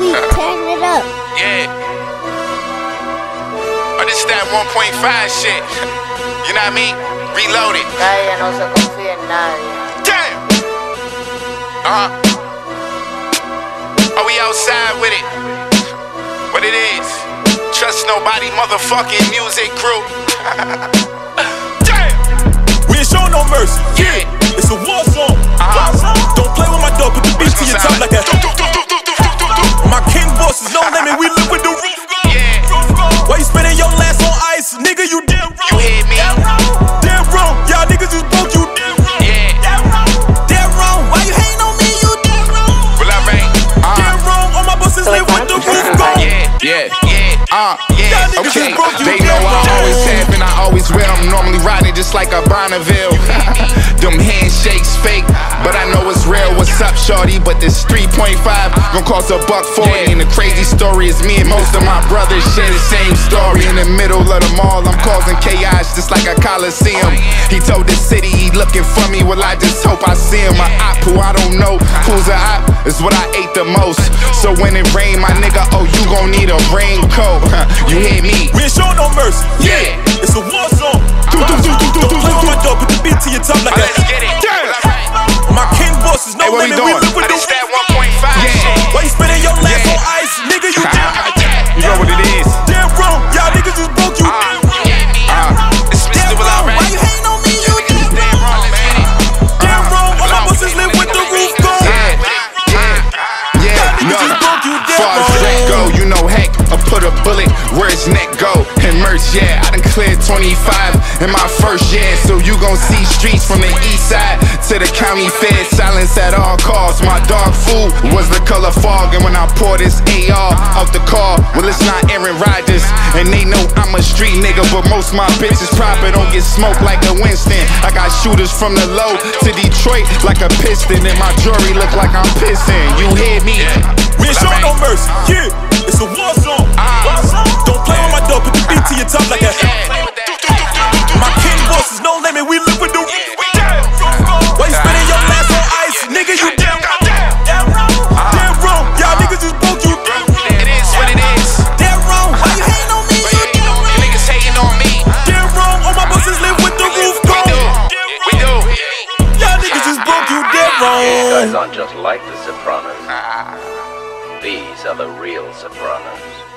we uh, it up. Yeah. But it's that 1.5 shit. you know what I mean? Reload it. Damn! Uh-huh. Are we outside with it? What it is? Trust nobody, motherfucking music crew. Damn! We ain't show no mercy. Yeah. Uh, yeah, okay. is broke, you They know I always have and I always will. I'm normally riding just like a Bonneville. Them handshakes fake, but I know it's real. What's up, shorty? But this 3.5 gon' cost a buck 40. And the crazy story is me and most of my brothers share the same story. In the middle of the mall, I'm causing chaos just like a coliseum. He told the city he looking for me. Well, I just hope I see him. My op who I don't know who's a op is what I ate the most. So when it rain, my nigga, oh, you gon' need a raincoat. you hear me? We ain't showing no mercy. Yeah. It's a war song. Bullet where his neck go. And merch, yeah, I done cleared 25 in my first year. So you gon' see streets from the east side to the county fair. Silence at all costs. My dog food was the color fog. And when I pour this AR out the car, well, it's not Aaron Rodgers. And they know I'm a street nigga, but most my bitches proper don't get smoked like a Winston. I got shooters from the low to Detroit like a piston. And my jewelry look like I'm pissing. You hear me? We ain't showing no mercy. Yeah, These guys aren't just like the Sopranos. These are the real Sopranos.